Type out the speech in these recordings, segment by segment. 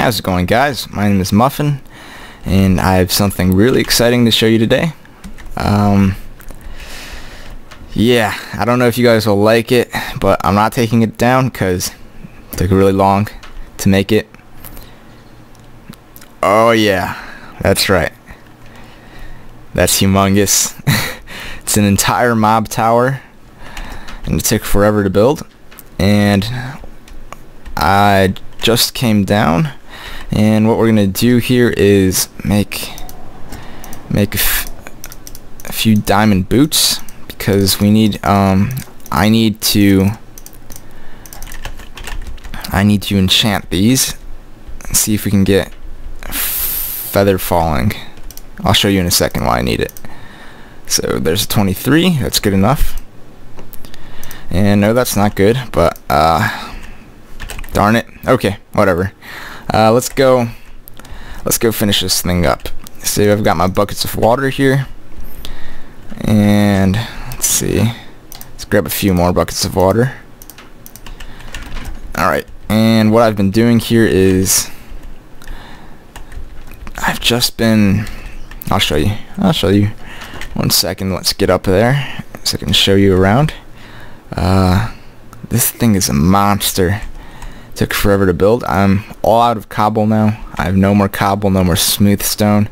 How's it going guys? My name is Muffin and I have something really exciting to show you today. Um, yeah, I don't know if you guys will like it, but I'm not taking it down because it took really long to make it. Oh yeah, that's right. That's humongous. it's an entire mob tower and it took forever to build and I just came down and what we're gonna do here is make make a, few diamond boots because we need um I need to I need to enchant these and see if we can get feather falling. I'll show you in a second why I need it. So there's a 23 that's good enough. And no that's not good but uh darn it. Okay whatever. Uh, let's go let's go finish this thing up. So I've got my buckets of water here. And let's see. Let's grab a few more buckets of water. Alright and what I've been doing here is I've just been I'll show you I'll show you. One second let's get up there so I can show you around. Uh, this thing is a monster Took forever to build. I'm all out of cobble now. I have no more cobble, no more smooth stone,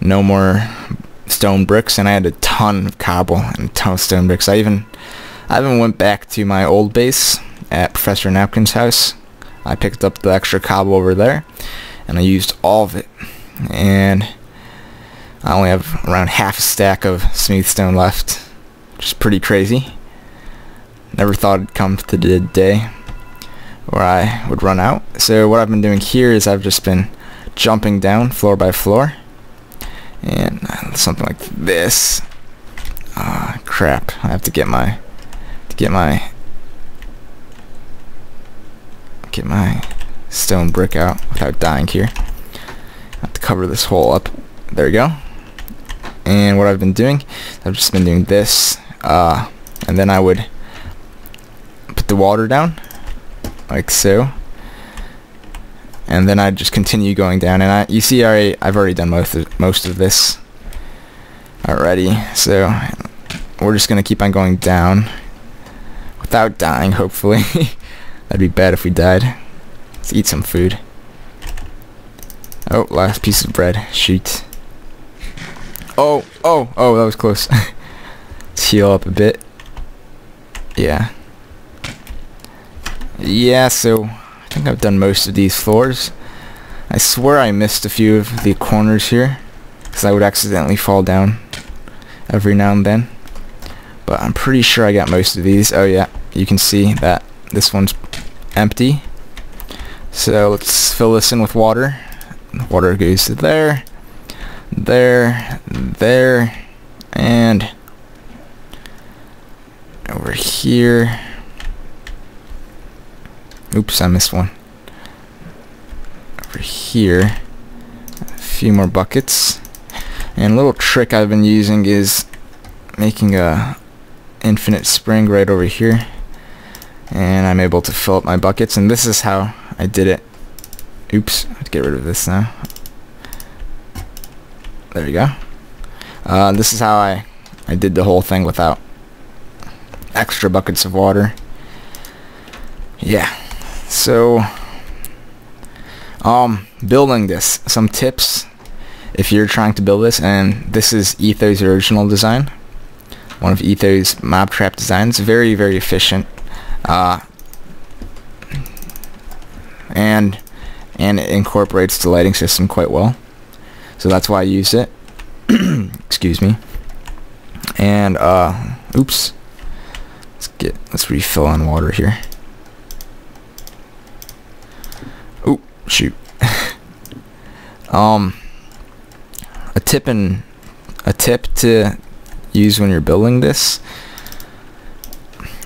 no more stone bricks, and I had a ton of cobble and a ton of stone bricks. I even I even went back to my old base at Professor Napkin's house. I picked up the extra cobble over there, and I used all of it. And I only have around half a stack of smooth stone left, which is pretty crazy. Never thought it'd come to the day where I would run out. So what I've been doing here is I've just been jumping down floor by floor and something like this. Ah, uh, crap. I have to get my to get my get my stone brick out without dying here. I have to cover this hole up. There we go. And what I've been doing, I've just been doing this, uh, and then I would put the water down like so. And then I just continue going down, and I, you see, I, I've already done most of, most of this already. So we're just gonna keep on going down without dying. Hopefully, that'd be bad if we died. Let's eat some food. Oh, last piece of bread. Shoot. Oh, oh, oh, that was close. Let's heal up a bit. Yeah. Yeah, so I think I've done most of these floors. I swear I missed a few of the corners here because I would accidentally fall down every now and then. But I'm pretty sure I got most of these. Oh yeah, you can see that this one's empty. So let's fill this in with water. Water goes to there, there, there, and over here. Oops, I missed one. Over here, a few more buckets. And a little trick I've been using is making a infinite spring right over here. And I'm able to fill up my buckets. And this is how I did it. Oops, I have to get rid of this now. There you go. Uh, this is how I, I did the whole thing without extra buckets of water. Yeah. So, um, building this, some tips if you're trying to build this, and this is Etho's original design, one of Etho's mob trap designs, very, very efficient, uh, and, and it incorporates the lighting system quite well, so that's why I use it, excuse me, and, uh, oops, let's get, let's refill on water here. Shoot. um, a tip and a tip to use when you're building this.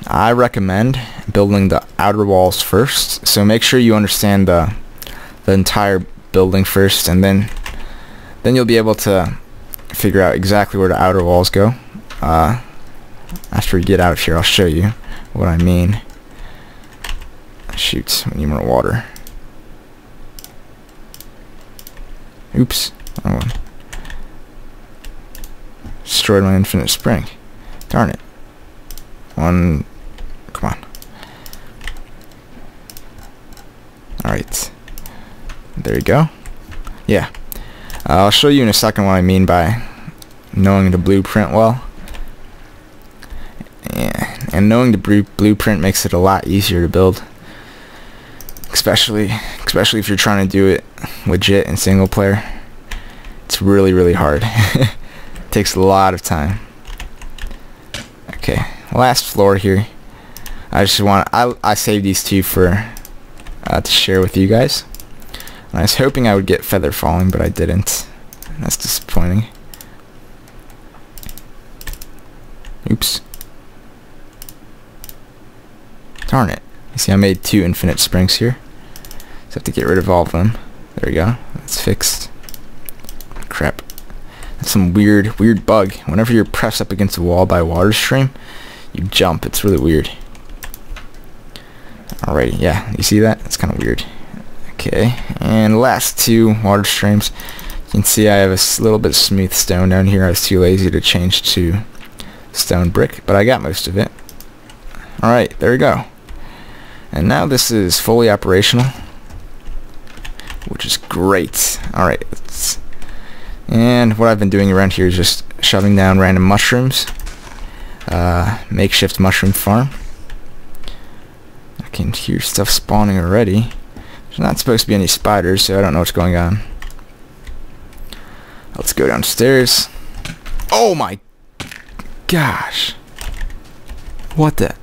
I recommend building the outer walls first. So make sure you understand the the entire building first, and then then you'll be able to figure out exactly where the outer walls go. Uh, after we get out of here, I'll show you what I mean. Shoot, we need more water. Oops. Wrong one. Destroyed my infinite spring. Darn it. One. Come on. Alright. There you go. Yeah. Uh, I'll show you in a second what I mean by knowing the blueprint well. Yeah. And knowing the blueprint makes it a lot easier to build. Especially, especially if you're trying to do it legit in single player. It's really, really hard. takes a lot of time. Okay, last floor here. I just want I I saved these two for uh, to share with you guys. And I was hoping I would get feather falling, but I didn't. That's disappointing. Oops. Darn it. You see I made two infinite springs here. Just have to get rid of all of them. There we go. That's fixed. Some weird, weird bug. Whenever you're pressed up against a wall by a water stream, you jump. It's really weird. Alrighty, yeah. You see that? It's kind of weird. Okay, and last two water streams. You can see I have a little bit of smooth stone down here. I was too lazy to change to stone brick, but I got most of it. Alright, there we go. And now this is fully operational, which is great. Alright, and what I've been doing around here is just shoving down random mushrooms. Uh, makeshift mushroom farm. I can hear stuff spawning already. There's not supposed to be any spiders, so I don't know what's going on. Let's go downstairs. Oh my gosh. What the?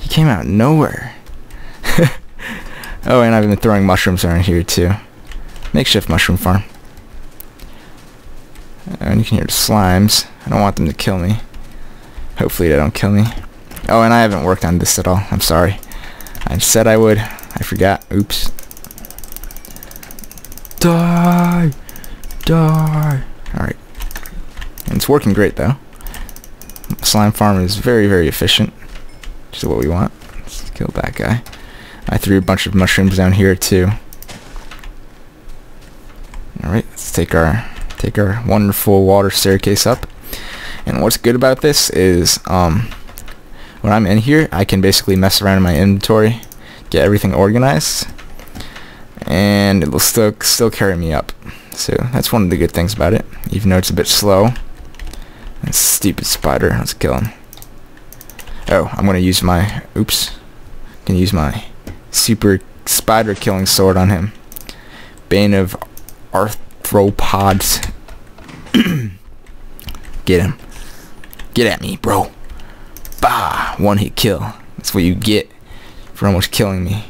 He came out nowhere. oh, and I've been throwing mushrooms around here too. Makeshift mushroom farm. And you can hear the slimes. I don't want them to kill me. Hopefully they don't kill me. Oh, and I haven't worked on this at all. I'm sorry. I said I would. I forgot. Oops. Die! Die! Alright. And it's working great, though. Slime farm is very, very efficient. Which is what we want. Let's kill that guy. I threw a bunch of mushrooms down here, too. Alright, let's take our take our wonderful water staircase up. And what's good about this is um, when I'm in here, I can basically mess around in my inventory, get everything organized, and it'll still still carry me up. So that's one of the good things about it, even though it's a bit slow. That stupid spider, let's kill him. Oh, I'm gonna use my oops. Can use my super spider killing sword on him. Bane of arthropods. Get him. Get at me, bro. Bah! One hit kill. That's what you get for almost killing me.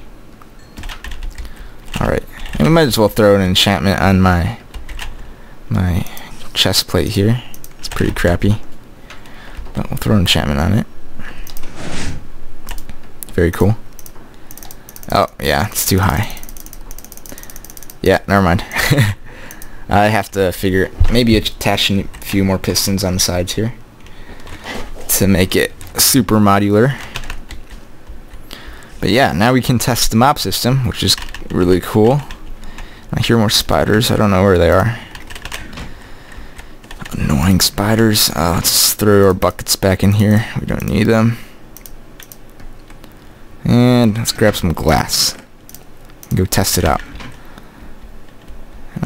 Alright. And we might as well throw an enchantment on my my chest plate here. It's pretty crappy. But we'll throw an enchantment on it. Very cool. Oh, yeah, it's too high. Yeah, never mind. I have to figure maybe attach a few more pistons on the sides here to make it super modular. But yeah, now we can test the mob system, which is really cool. I hear more spiders. I don't know where they are. Annoying spiders. Uh, let's throw our buckets back in here. We don't need them. And let's grab some glass. Go test it out.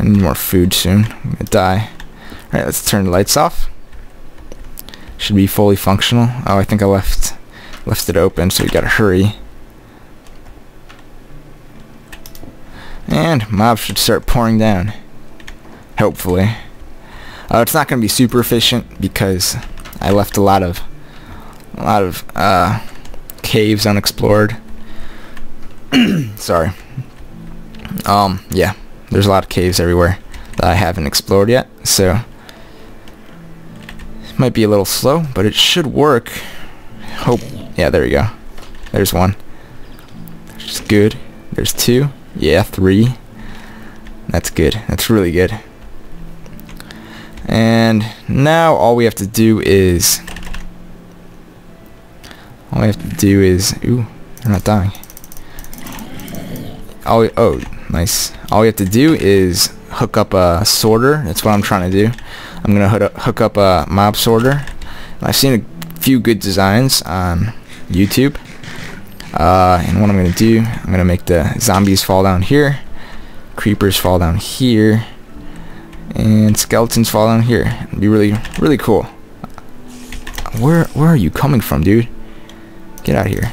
I need more food soon. I'm gonna die. Alright, let's turn the lights off. Should be fully functional. Oh, I think I left left it open, so we gotta hurry. And mobs should start pouring down. Hopefully. Uh, it's not gonna be super efficient because I left a lot of a lot of uh, caves unexplored. Sorry. Um, yeah there's a lot of caves everywhere that I haven't explored yet, so it might be a little slow, but it should work. Hope, yeah, there you go. There's one. That's good. There's two. Yeah, three. That's good. That's really good. And now all we have to do is all we have to do is ooh, they're not dying. All we, oh, Nice. All we have to do is hook up a sorter. That's what I'm trying to do. I'm gonna hook up a mob sorter. I've seen a few good designs on YouTube. Uh, and what I'm gonna do, I'm gonna make the zombies fall down here, creepers fall down here, and skeletons fall down here. It'd be really, really cool. Where, where are you coming from, dude? Get out of here.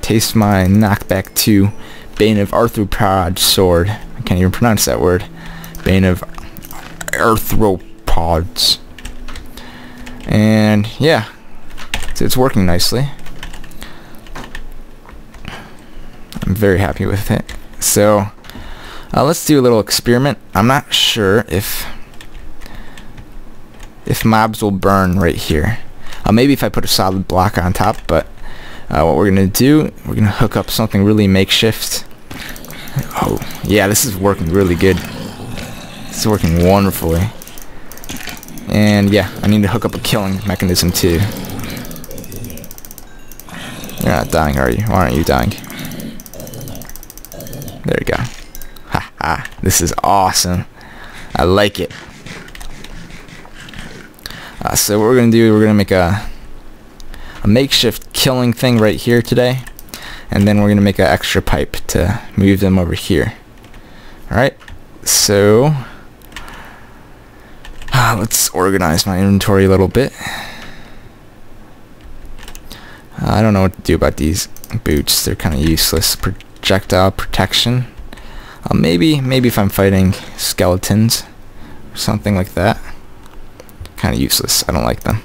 Taste my knockback 2 Bane of Arthropod sword. I can't even pronounce that word. Bane of Arthropods. And yeah, so it's working nicely. I'm very happy with it. So uh, let's do a little experiment. I'm not sure if if mobs will burn right here. Uh, maybe if I put a solid block on top, but uh, what we're to do, we're to hook up something really makeshift. Oh, yeah, this is working really good. It's working wonderfully. And yeah, I need to hook up a killing mechanism too. You're not dying, are you? Why aren't you dying? There you go. Ha ha. This is awesome. I like it. Uh, so what we're going to do, we're going to make a, a makeshift killing thing right here today. And then we're going to make an extra pipe to move them over here. Alright, so uh, let's organize my inventory a little bit. Uh, I don't know what to do about these boots. They're kind of useless. Projectile protection. Uh, maybe, maybe if I'm fighting skeletons or something like that kind of useless. I don't like them.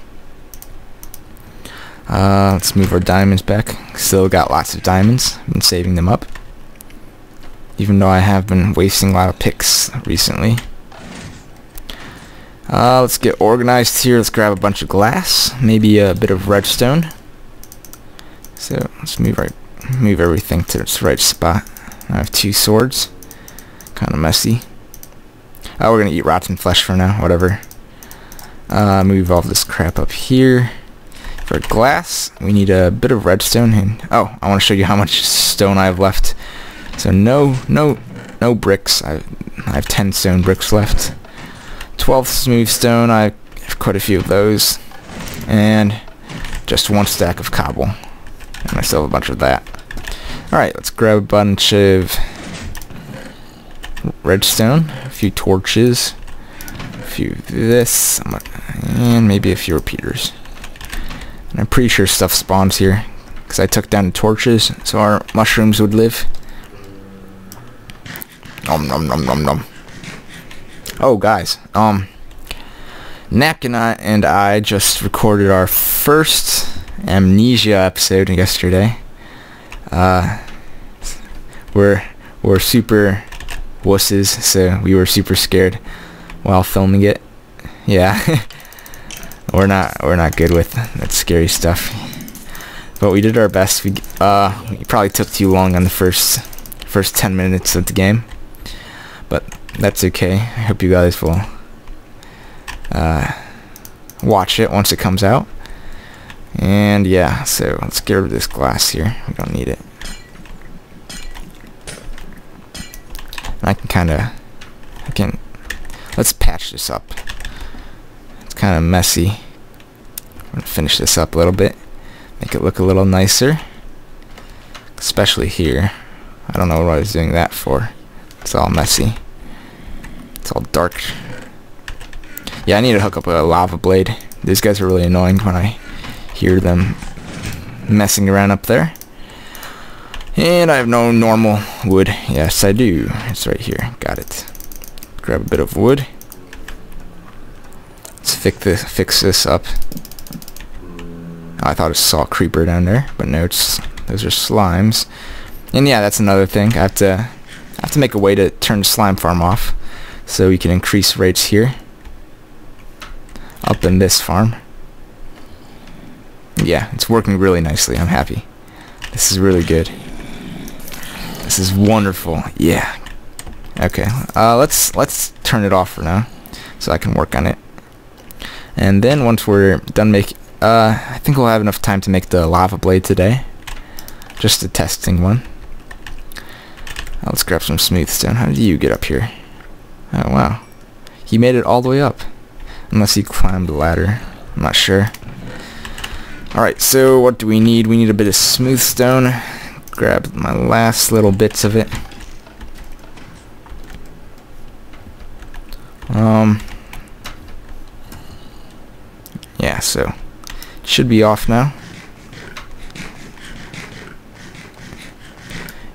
Uh, let's move our diamonds back. Still got lots of diamonds. Been saving them up. Even though I have been wasting a lot of picks recently. Uh, let's get organized here. Let's grab a bunch of glass. Maybe a bit of redstone. So let's move right, move everything to its right spot. I have two swords. Kind of messy. Oh, we're gonna eat rotten flesh for now. Whatever. Uh, move all this crap up here. For glass, we need a bit of redstone. And oh, I want to show you how much stone I have left. So no, no, no bricks. I, I have 10 stone bricks left. 12 smooth stone. I have quite a few of those. And just one stack of cobble. And I still have a bunch of that. Alright, let's grab a bunch of redstone, a few torches, a few this, and maybe a few repeaters. And I'm pretty sure stuff spawns here, because I took down torches so our mushrooms would live. Nom nom nom nom nom. Oh, guys, um, I, and I just recorded our first Amnesia episode yesterday. Uh, we're, we're super wusses, so we were super scared while filming it. Yeah. we're not we're not good with that scary stuff. But we did our best. We uh probably took too long on the first first 10 minutes of the game. But that's okay. I hope you guys will uh watch it once it comes out. And yeah, so let's get rid of this glass here. We don't need it. I can kind of I can Let's patch this up. Kind of messy. I'm going to finish this up a little bit. Make it look a little nicer. Especially here. I don't know what I was doing that for. It's all messy. It's all dark. Yeah, I need to hook up a lava blade. These guys are really annoying when I hear them messing around up there. And I have no normal wood. Yes, I do. It's right here. Got it. Grab a bit of wood. Fix this, fix this up. I thought I saw a creeper down there, but no, it's those are slimes. And yeah, that's another thing. I have to I have to make a way to turn the slime farm off, so we can increase rates here. Up in this farm. Yeah, it's working really nicely. I'm happy. This is really good. This is wonderful. Yeah, Okay, uh, let's let's turn it off for now, so I can work on it. And then once we're done making, uh, I think we'll have enough time to make the lava blade today. Just a testing one. Uh, let's grab some smooth stone. How did you get up here? Oh wow. He made it all the way up. Unless he climbed the ladder. I'm not sure. Alright, so what do we need? We need a bit of smooth stone. Grab my last little bits of it. Um, yeah, so it should be off now.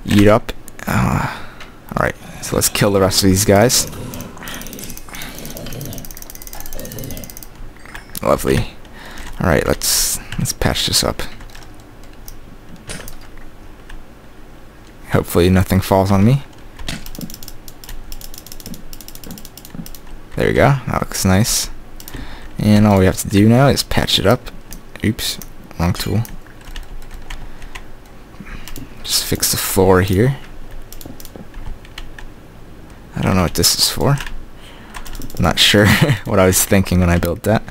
Eat up. Uh, Alright, so let's kill the rest of these guys. Lovely. Alright, let's let's patch this up. Hopefully nothing falls on me. There we go. That looks nice. And all we have to do now is patch it up. Oops. Wrong tool. Just fix the floor here. I don't know what this is for. I'm not sure what I was thinking when I built that.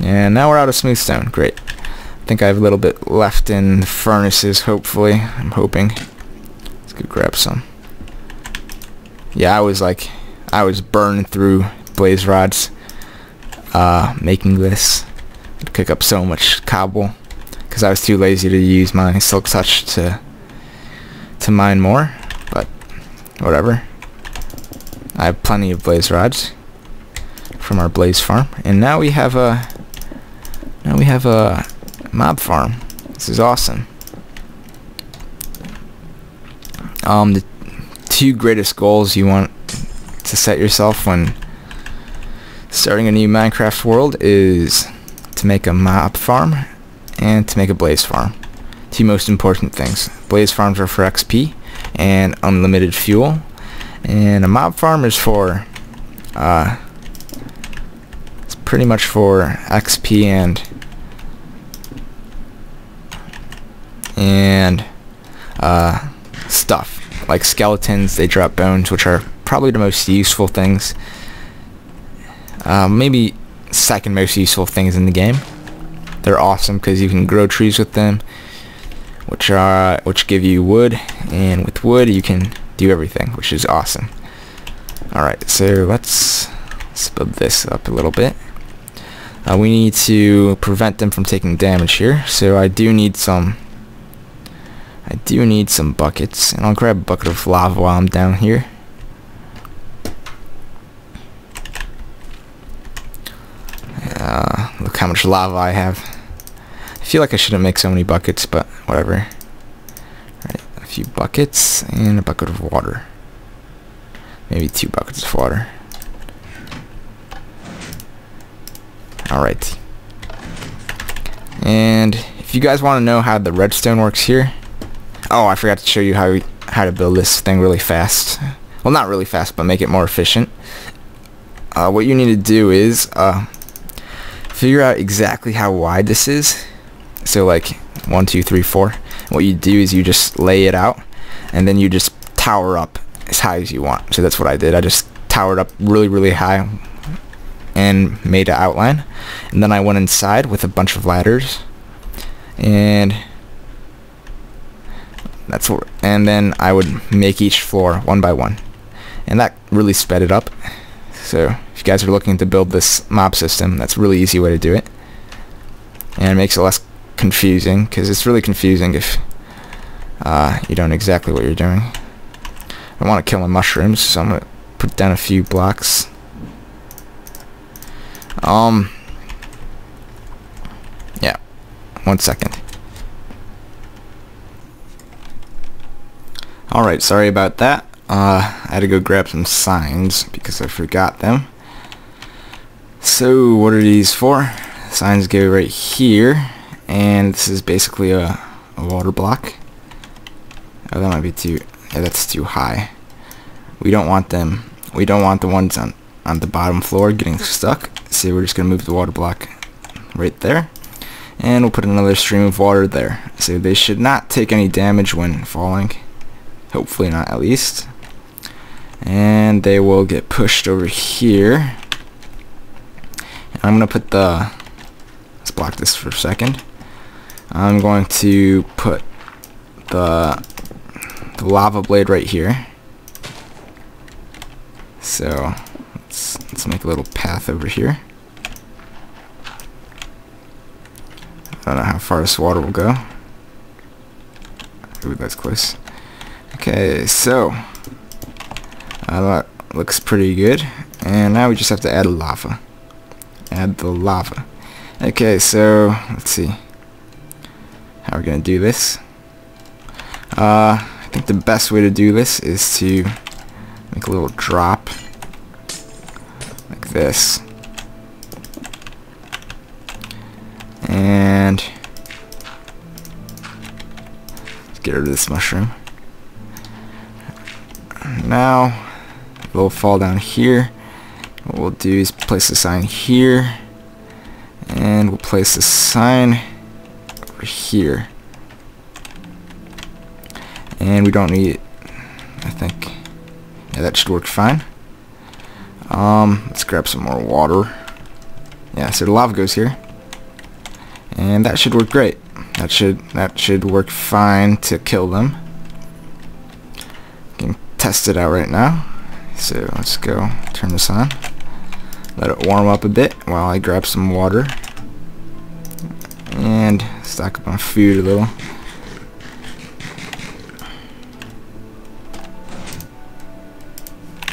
And now we're out of smooth stone. Great. I think I have a little bit left in the furnaces, hopefully. I'm hoping. Let's go grab some. Yeah, I was like, I was burning through blaze rods uh, making this. It'd cook up so much cobble because I was too lazy to use my silk touch to to mine more, but whatever. I have plenty of blaze rods from our blaze farm, and now we have a now we have a mob farm. This is awesome. Um, the two greatest goals you want to set yourself when starting a new Minecraft world is to make a mob farm and to make a blaze farm. Two most important things. Blaze farms are for XP and unlimited fuel. And a mob farm is for uh, it's pretty much for XP and and uh, stuff like skeletons they drop bones which are probably the most useful things uh, maybe second most useful things in the game. They're awesome because you can grow trees with them which are which give you wood and with wood you can do everything which is awesome. Alright so let's build this up a little bit. Uh, we need to prevent them from taking damage here so I do need some I do need some buckets, and I'll grab a bucket of lava while I'm down here. Uh, look how much lava I have. I feel like I shouldn't make so many buckets, but whatever. Right, a few buckets, and a bucket of water. Maybe two buckets of water. Alright. And if you guys want to know how the redstone works here, Oh, I forgot to show you how how to build this thing really fast. Well, not really fast, but make it more efficient. Uh, what you need to do is uh, figure out exactly how wide this is. So like one, two, three, four. What you do is you just lay it out, and then you just tower up as high as you want. So that's what I did. I just towered up really, really high and made an outline. And then I went inside with a bunch of ladders and that's what, and then I would make each floor one by one. And that really sped it up. So if you guys are looking to build this mob system, that's a really easy way to do it. And it makes it less confusing, because it's really confusing if uh, you don't know exactly what you're doing. I want to kill my mushrooms, so I'm going to put down a few blocks. Um, yeah, one second. Alright, sorry about that. Uh, I had to go grab some signs because I forgot them. So, what are these for? Signs go right here, and this is basically a, a water block. Oh, that might be too, yeah, that's too high. We don't want them, we don't want the ones on, on the bottom floor getting stuck, so we're just going to move the water block right there. And we'll put another stream of water there. So they should not take any damage when falling. Hopefully not at least. And they will get pushed over here. And I'm going to put the... Let's block this for a second. I'm going to put the, the lava blade right here. So let's, let's make a little path over here. I don't know how far this water will go. Ooh, that's close. Okay, so uh, that looks pretty good. And now we just have to add lava. Add the lava. Okay, so let's see how we're gonna do this. Uh, I think the best way to do this is to make a little drop like this. And let's get rid of this mushroom. Now we'll fall down here. What we'll do is place a sign here. And we'll place a sign over here. And we don't need it I think. Yeah that should work fine. Um let's grab some more water. Yeah so the lava goes here. And that should work great. That should that should work fine to kill them. Can test it out right now so let's go turn this on let it warm up a bit while I grab some water and stock up on food a little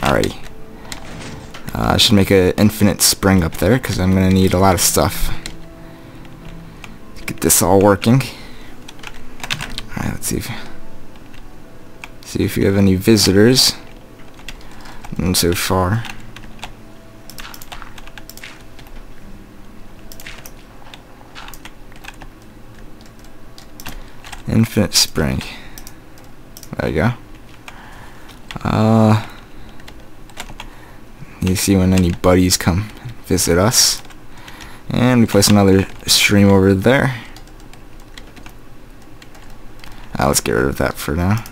Alrighty. Uh, I should make an infinite spring up there because I'm going to need a lot of stuff get this all working. Alright, let's see if, see if you have any visitors. So far. Infinite spring. There you go. Uh, you see when any buddies come visit us. And we place another stream over there. Ah, let's get rid of that for now.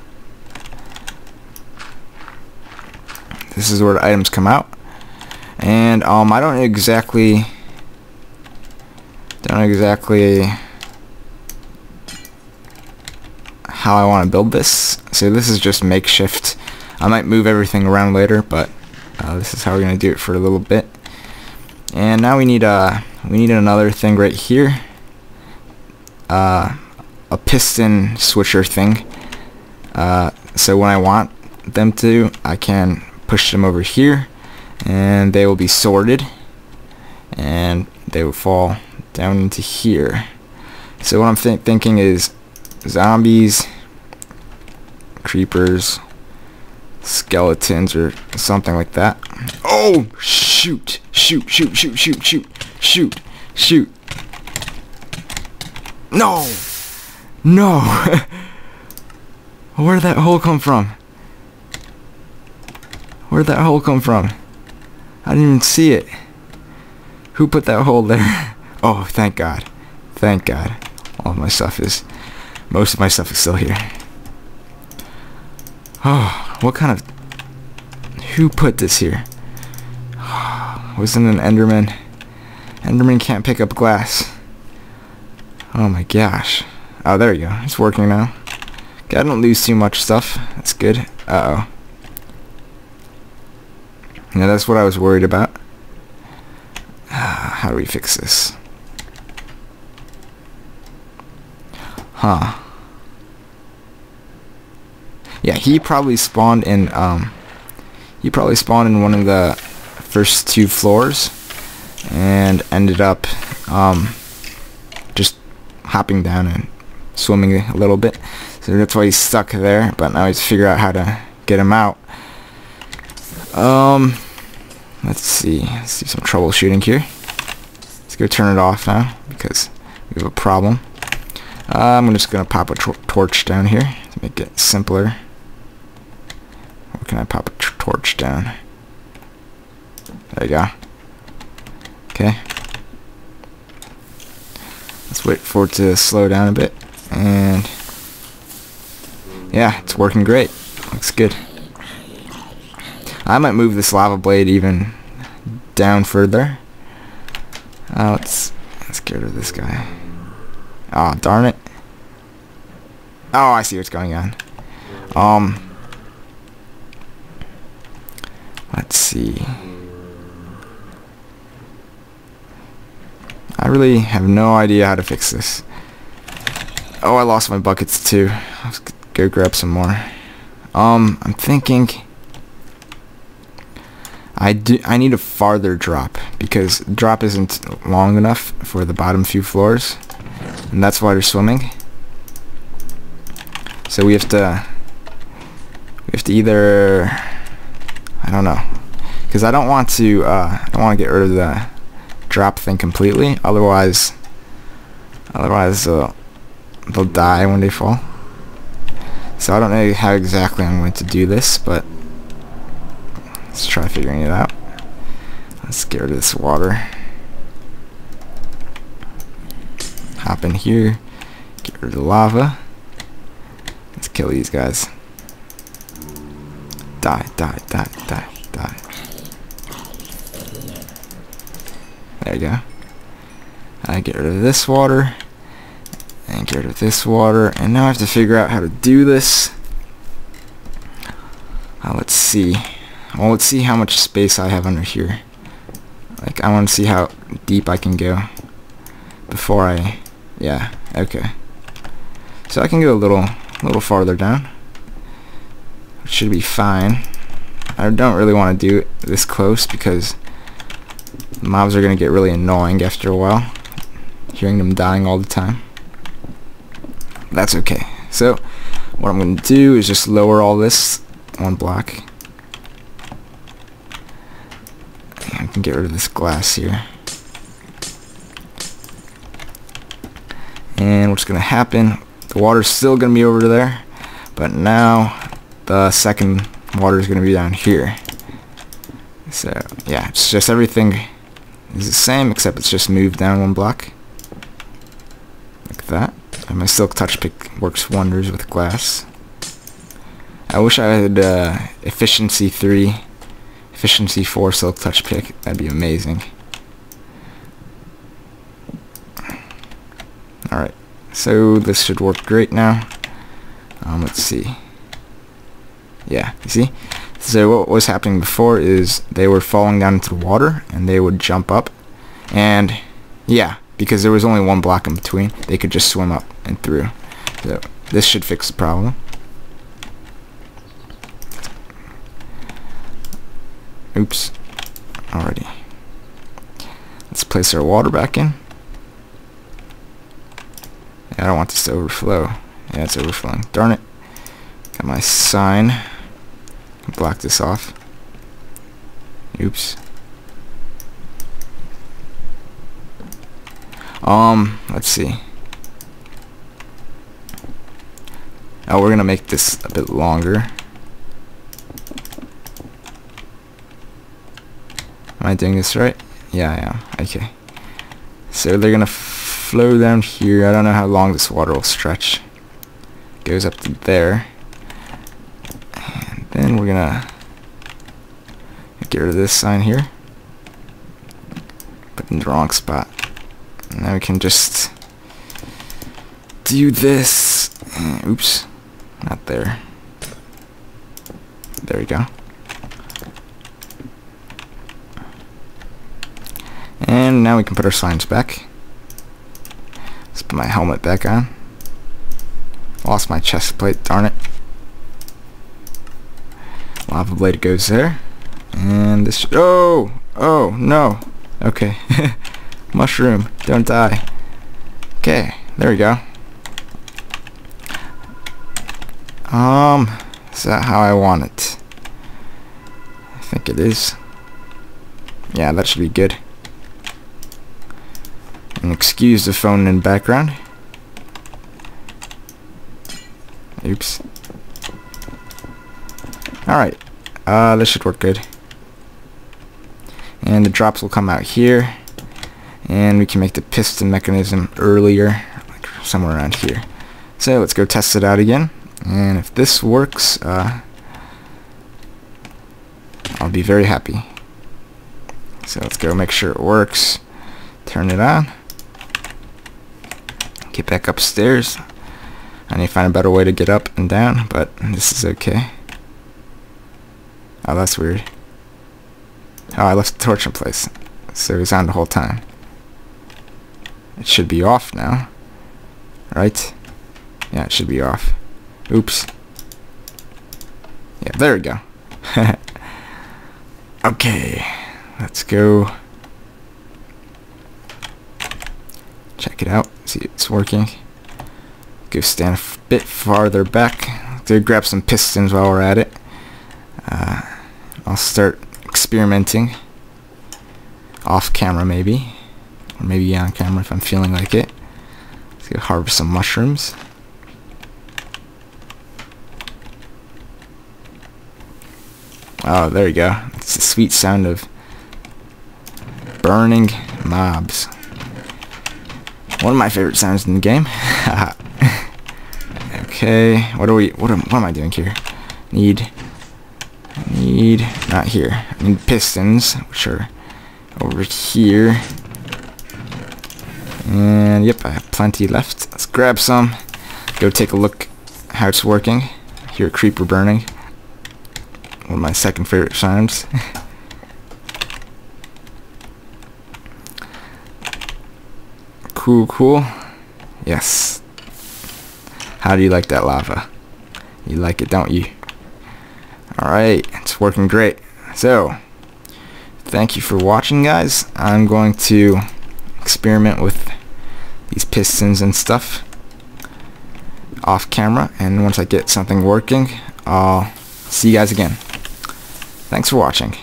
This is where the items come out. And um, I don't exactly don't exactly how I want to build this. So this is just makeshift. I might move everything around later, but uh, this is how we're gonna do it for a little bit. And now we need uh, we need another thing right here. Uh, a piston switcher thing. Uh, so when I want them to, I can push them over here, and they will be sorted, and they will fall down into here. So what I'm th thinking is zombies, creepers, skeletons or something like that. Oh, shoot, shoot, shoot, shoot, shoot, shoot, shoot, shoot. No, no. Where did that hole come from? Where did that hole come from? I didn't even see it. Who put that hole there? Oh, thank God. Thank God. All my stuff is, most of my stuff is still here. Oh, what kind of... Who put this here? Wasn't an Enderman. Enderman can't pick up glass. Oh my gosh. Oh, there you go. It's working now. Okay, I don't lose too much stuff. That's good. Uh-oh. Yeah, that's what I was worried about. How do we fix this? Huh. Yeah, he probably spawned in, um, he probably spawned in one of the first two floors and ended up, um, just hopping down and swimming a little bit. So that's why he's stuck there, but now he's figure out how to get him out. Um, let's see, let's do some troubleshooting here. Let's go turn it off now because we have a problem. Uh, I'm just gonna pop a torch down here to make it simpler. Or can I pop a torch down? There you go. Okay. Let's wait for it to slow down a bit. And yeah, it's working great. Looks good. I might move this lava blade even down further. Uh, let's let's get rid of this guy. Oh darn it! Oh, I see what's going on. Um, let's see. I really have no idea how to fix this. Oh, I lost my buckets too. Let's go grab some more. Um, I'm thinking I do I need a farther drop because drop isn't long enough for the bottom few floors and that's why they're swimming. So we have to we have to either I don't know because I don't want to uh, I don't want to get rid of the drop thing completely otherwise otherwise uh, they'll die when they fall. So I don't know how exactly I'm going to do this, but let's try figuring it out. Let's get rid of this water. Hop in here, get rid of the lava. Let's kill these guys. Die, die, die, die, die. There you go. I get rid of this water and get rid of this water and now I have to figure out how to do this uh, let's see well let's see how much space I have under here like I want to see how deep I can go before I yeah okay so I can go a little a little farther down should be fine I don't really want to do it this close because mobs are gonna get really annoying after a while hearing them dying all the time that's okay. So what I'm going to do is just lower all this one block. I can get rid of this glass here. And what's going to happen, the water's still going to be over there, but now the second water is going to be down here. So yeah, it's just everything is the same except it's just moved down one block. Like that. And my silk touch pick works wonders with glass. I wish I had uh, efficiency 3, efficiency 4 silk touch pick. That'd be amazing. Alright, so this should work great now. Um, let's see. Yeah, you see? So what was happening before is they were falling down into the water and they would jump up and yeah, because there was only one block in between, they could just swim up and through. So this should fix the problem. Oops. Already. Let's place our water back in. I don't want this to overflow. Yeah, it's overflowing. Darn it. Got my sign. Block this off. Oops. Um, let's see. Oh, we're gonna make this a bit longer. Am I doing this right? Yeah, I am. Okay. So they're gonna flow down here. I don't know how long this water will stretch. Goes up to there. And then we're gonna get rid of this sign here. Put in the wrong spot. Now we can just do this. Oops. Not there. There we go. And now we can put our signs back. Let's put my helmet back on. Lost my chest plate, darn it. Lava blade goes there. And this, oh, oh, no. Okay. Mushroom, don't die. Okay, there we go. Um, is that how I want it? I think it is. Yeah, that should be good. And excuse the phone in background. Oops. Alright, uh, this should work good. And the drops will come out here. And we can make the piston mechanism earlier like somewhere around here. So let's go test it out again. And if this works uh, I'll be very happy. So let's go make sure it works. Turn it on get back upstairs I need to find a better way to get up and down but this is okay oh that's weird oh I left the torch in place so it was on the whole time It should be off now. Right? Yeah, it should be off. Oops. Yeah, there we go. okay, let's go check it out, see if it's working. Go stand a bit farther back to grab some pistons while we're at it. Uh, I'll start experimenting off camera maybe, or maybe on camera if I'm feeling like it. Let's go harvest some mushrooms. Oh, there you go. It's the sweet sound of burning mobs. One of my favorite sounds in the game. okay, what are we? What am, what am I doing here? Need, need, not here. I need pistons, which are over here. And yep, I have plenty left. Let's grab some. Go take a look how it's working. Hear a creeper burning one of my second favorite sounds. cool, cool. Yes. How do you like that lava? You like it, don't you? Alright, it's working great. So, thank you for watching, guys. I'm going to experiment with these pistons and stuff off camera, and once I get something working, I'll see you guys again. Thanks for watching.